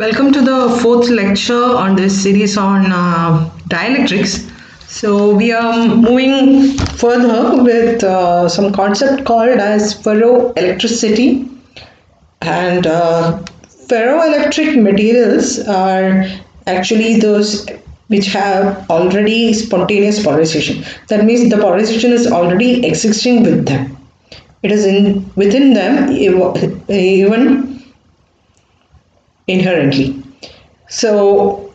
Welcome to the fourth lecture on this series on uh, dielectrics. So we are moving further with uh, some concept called as ferroelectricity and uh, ferroelectric materials are actually those which have already spontaneous polarization. That means the polarization is already existing with them. It is in within them even inherently. So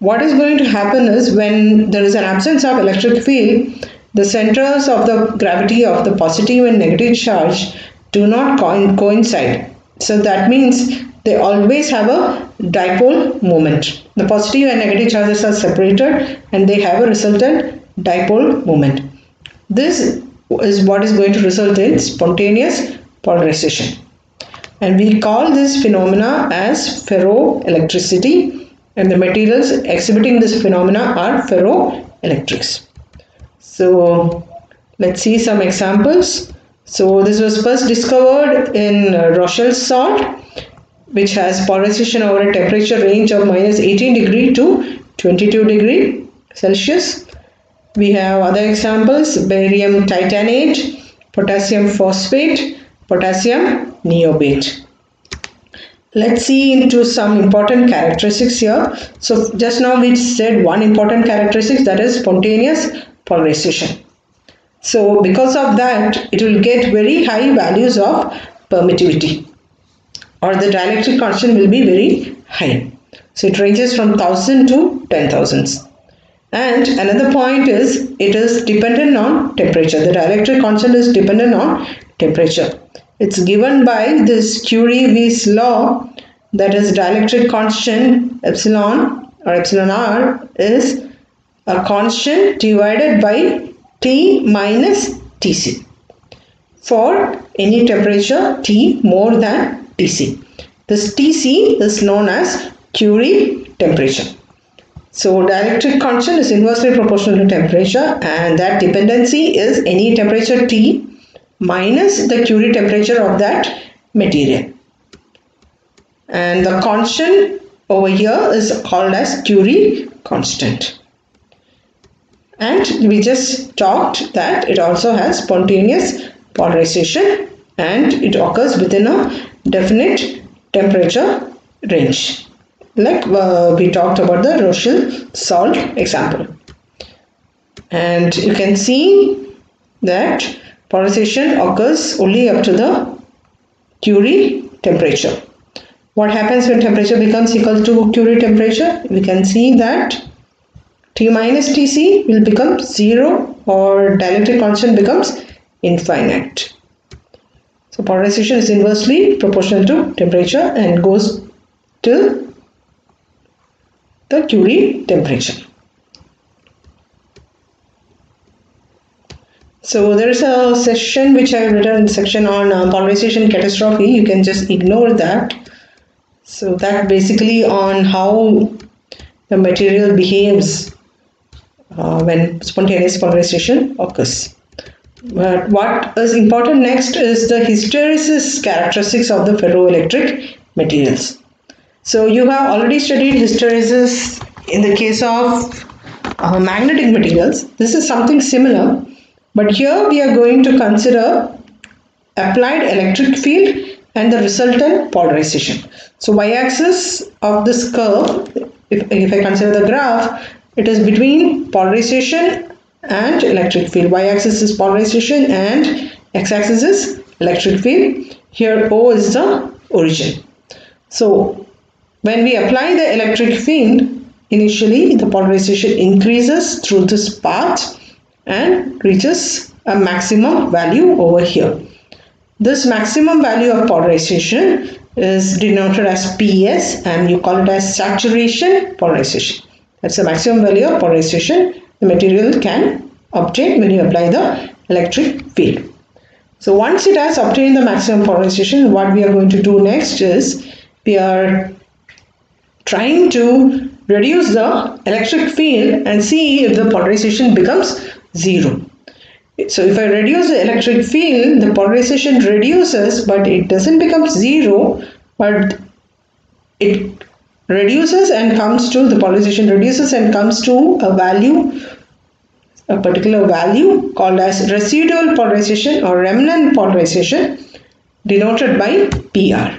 what is going to happen is when there is an absence of electric field, the centers of the gravity of the positive and negative charge do not co coincide. So that means they always have a dipole moment. The positive and negative charges are separated and they have a resultant dipole moment. This is what is going to result in spontaneous polarization. And we call this phenomena as ferroelectricity and the materials exhibiting this phenomena are ferroelectrics. So let's see some examples. So this was first discovered in Rochelle salt which has polarization over a temperature range of minus 18 degree to 22 degree Celsius. We have other examples barium titanate, potassium phosphate, potassium niobate. Let's see into some important characteristics here. So just now we said one important characteristic that is spontaneous polarization. So because of that it will get very high values of permittivity or the dielectric constant will be very high. So it ranges from 1000 to 10,000s. And another point is it is dependent on temperature. The dielectric constant is dependent on temperature. It's given by this Curie-Weiss law that is dielectric constant epsilon or epsilon r is a constant divided by T minus Tc for any temperature T more than Tc. This Tc is known as Curie temperature. So dielectric constant is inversely proportional to temperature and that dependency is any temperature T minus the Curie temperature of that material. And the constant over here is called as Curie constant. And we just talked that it also has spontaneous polarization and it occurs within a definite temperature range like uh, we talked about the Rochelle salt example. And you can see that polarization occurs only up to the Curie temperature. What happens when temperature becomes equal to Curie temperature? We can see that T minus Tc will become 0 or dielectric constant becomes infinite. So polarization is inversely proportional to temperature and goes till the Curie temperature. So there is a section which I have written section on uh, polarization catastrophe. You can just ignore that. So that basically on how the material behaves uh, when spontaneous polarization occurs. But what is important next is the hysteresis characteristics of the ferroelectric materials. So you have already studied hysteresis in the case of uh, magnetic materials. This is something similar, but here we are going to consider applied electric field and the resultant polarization. So y-axis of this curve, if, if I consider the graph, it is between polarization and electric field. Y-axis is polarization and x-axis is electric field. Here O is the origin. So when we apply the electric field, initially the polarization increases through this path and reaches a maximum value over here. This maximum value of polarization is denoted as PS and you call it as saturation polarization. That's the maximum value of polarization the material can obtain when you apply the electric field. So once it has obtained the maximum polarization, what we are going to do next is we are trying to reduce the electric field and see if the polarization becomes zero. So if I reduce the electric field, the polarization reduces, but it doesn't become zero, but it reduces and comes to the polarization reduces and comes to a value a particular value called as residual polarization or remnant polarization denoted by PR.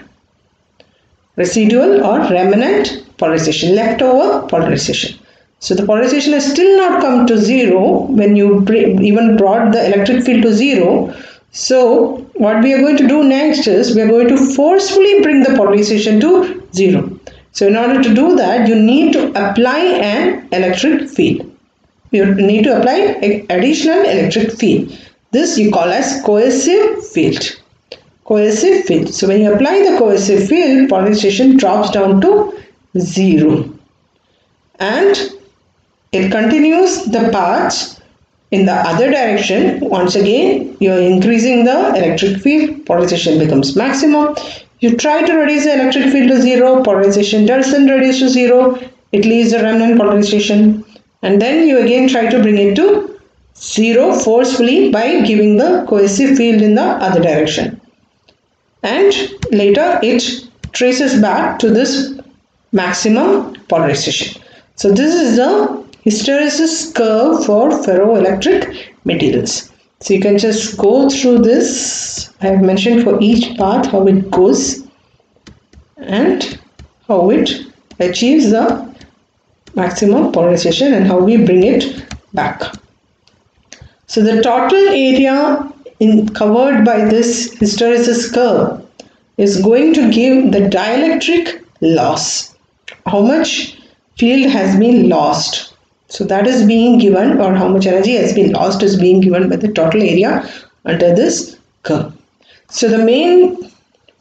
Residual or remnant polarization, leftover polarization. So the polarization has still not come to zero when you even brought the electric field to zero. So what we are going to do next is we are going to forcefully bring the polarization to zero. So in order to do that you need to apply an electric field you need to apply additional electric field. This you call as coercive field. Coercive field. So when you apply the coercive field, polarization drops down to zero. And it continues the path in the other direction. Once again, you are increasing the electric field, polarization becomes maximum. You try to reduce the electric field to zero, polarization doesn't reduce to zero, it leaves a remnant polarization and then you again try to bring it to zero forcefully by giving the coercive field in the other direction and later it traces back to this maximum polarization. So this is the hysteresis curve for ferroelectric materials. So you can just go through this. I have mentioned for each path how it goes and how it achieves the maximum polarization and how we bring it back. So the total area in, covered by this hysteresis curve is going to give the dielectric loss. How much field has been lost. So that is being given or how much energy has been lost is being given by the total area under this curve. So the main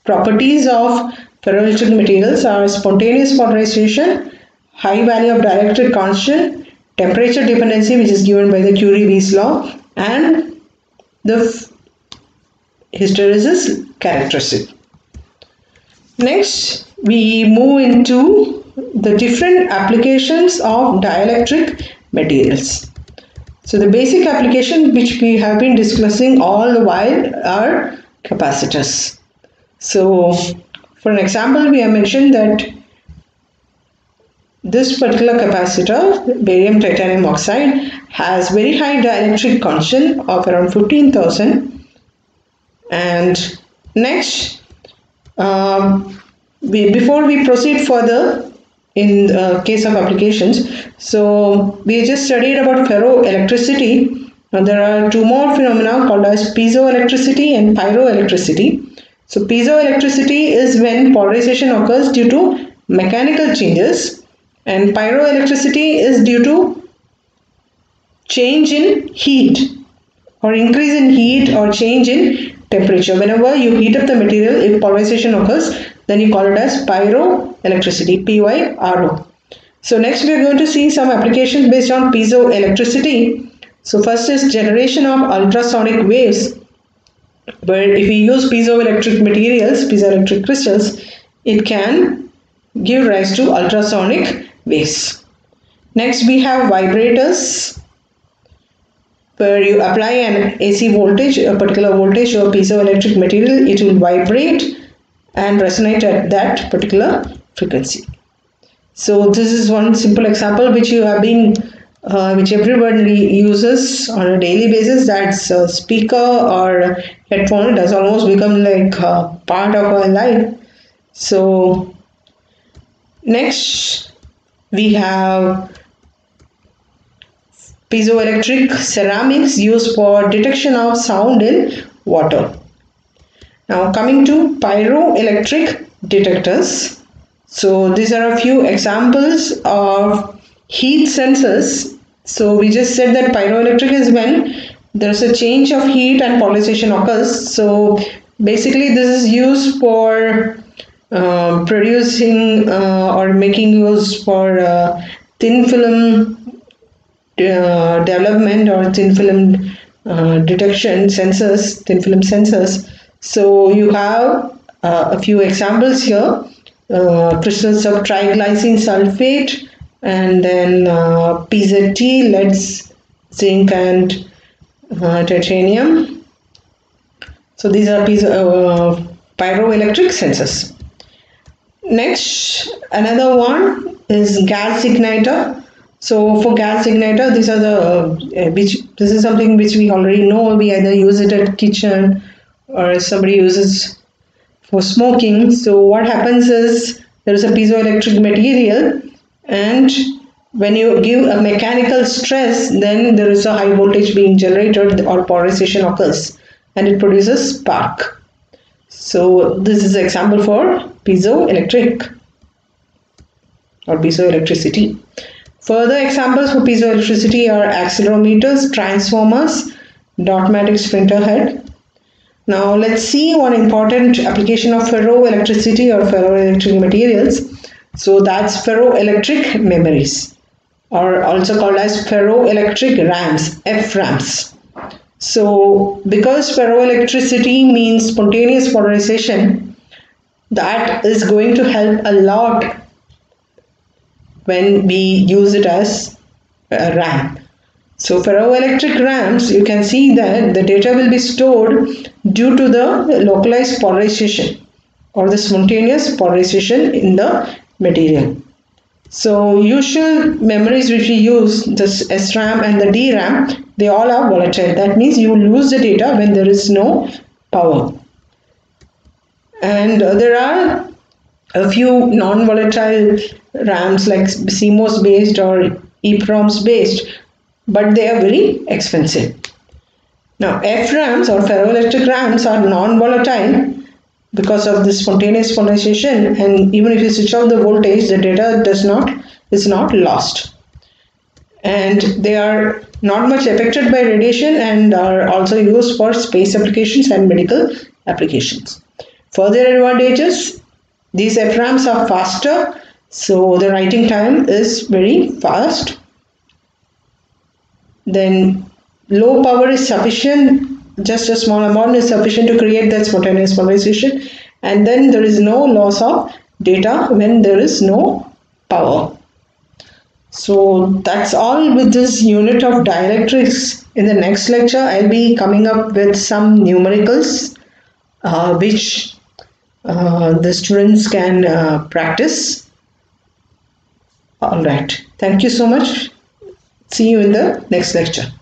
properties of ferroelectric materials are spontaneous polarization, high value of dielectric constant, temperature dependency which is given by the Curie-Weiss law and the hysteresis characteristic. Next, we move into the different applications of dielectric materials. So the basic application which we have been discussing all the while are capacitors. So for an example, we have mentioned that this particular capacitor, barium titanium oxide, has very high dielectric constant of around 15,000. And next, um, we, before we proceed further in the case of applications, so we just studied about ferroelectricity. Now there are two more phenomena called as piezoelectricity and pyroelectricity. So piezoelectricity is when polarization occurs due to mechanical changes and pyroelectricity is due to change in heat or increase in heat or change in temperature. Whenever you heat up the material, if polarization occurs, then you call it as pyroelectricity, P-Y-R-O. So next we are going to see some applications based on piezoelectricity. So first is generation of ultrasonic waves. But if we use piezoelectric materials, piezoelectric crystals, it can give rise to ultrasonic waves. Next we have vibrators where you apply an AC voltage, a particular voltage or piezoelectric material, it will vibrate and resonate at that particular frequency. So this is one simple example which you have been, uh, which everybody uses on a daily basis. That's a speaker or headphone. It has almost become like part of our life. So next we have piezoelectric ceramics used for detection of sound in water. Now coming to pyroelectric detectors. So these are a few examples of heat sensors. So we just said that pyroelectric is when there's a change of heat and polarization occurs. So basically this is used for uh, producing uh, or making use for uh, thin film uh, development or thin film uh, detection sensors, thin film sensors. So you have a few examples here. crystals of triglycine sulfate and then PZT, lead, zinc and titanium. So these are pyroelectric sensors. Next, another one is gas igniter. So for gas igniter, these are the uh, which this is something which we already know. We either use it at kitchen or somebody uses for smoking. So what happens is there is a piezoelectric material, and when you give a mechanical stress, then there is a high voltage being generated or polarization occurs, and it produces spark. So this is example for piezoelectric or piezoelectricity. Further examples for piezoelectricity are accelerometers, transformers, dot matrix printer head. Now let's see one important application of ferroelectricity or ferroelectric materials. So that's ferroelectric memories or also called as ferroelectric RAMs, FRAMs. So because ferroelectricity means spontaneous polarization, that is going to help a lot when we use it as a RAM. So ferroelectric RAMs, you can see that the data will be stored due to the localized polarization or the spontaneous polarization in the material. So usual memories which we use, the SRAM and the DRAM, they all are volatile. That means you lose the data when there is no power. And uh, there are a few non-volatile RAMs like CMOS based or EPROMs based, but they are very expensive. Now FRAMs or ferroelectric RAMs are non-volatile because of the spontaneous polarization and even if you switch off the voltage the data does not is not lost and they are not much affected by radiation and are also used for space applications and medical applications. Further advantages these FRAMs are faster so the writing time is very fast. Then low power is sufficient just a small amount is sufficient to create that spontaneous polarization. And then there is no loss of data when there is no power. So that's all with this unit of dielectrics. In the next lecture, I'll be coming up with some numericals uh, which uh, the students can uh, practice. All right. Thank you so much. See you in the next lecture.